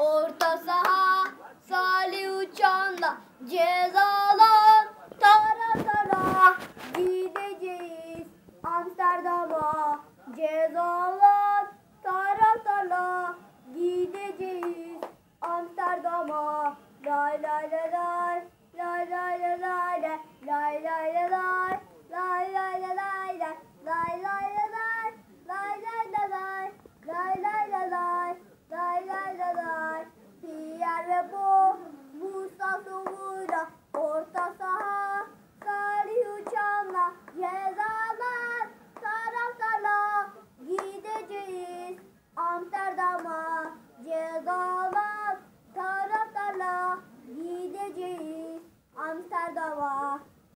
Orta saha Salih Uçan'la ceza